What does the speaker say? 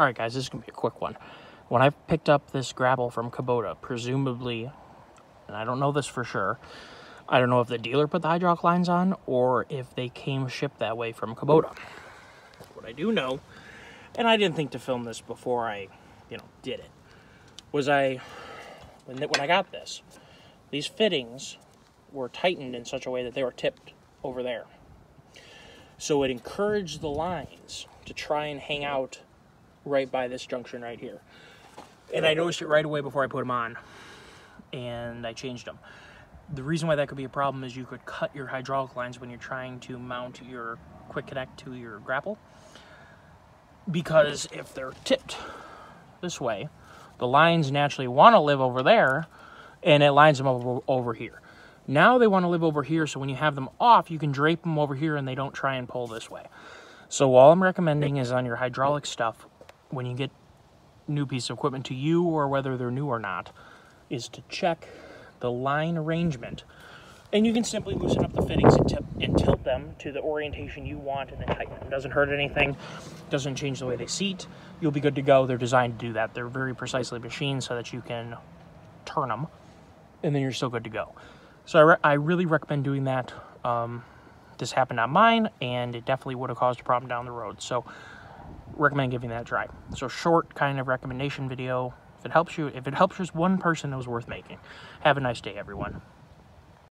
All right, guys, this is going to be a quick one. When I picked up this grapple from Kubota, presumably, and I don't know this for sure, I don't know if the dealer put the hydraulic lines on or if they came shipped that way from Kubota. What I do know, and I didn't think to film this before I, you know, did it, was I, when, when I got this, these fittings were tightened in such a way that they were tipped over there. So it encouraged the lines to try and hang out right by this junction right here. And I noticed it right away before I put them on, and I changed them. The reason why that could be a problem is you could cut your hydraulic lines when you're trying to mount your quick connect to your grapple. Because if they're tipped this way, the lines naturally want to live over there, and it lines them over, over here. Now they want to live over here, so when you have them off, you can drape them over here and they don't try and pull this way. So all I'm recommending is on your hydraulic stuff, when you get new piece of equipment to you or whether they're new or not, is to check the line arrangement. And you can simply loosen up the fittings and, tip, and tilt them to the orientation you want and then tighten them. It doesn't hurt anything, doesn't change the way they seat. You'll be good to go. They're designed to do that. They're very precisely machined so that you can turn them and then you're still good to go. So I, re I really recommend doing that. Um, this happened on mine and it definitely would have caused a problem down the road. So recommend giving that a try. So short kind of recommendation video. If it helps you, if it helps just one person, it was worth making. Have a nice day, everyone.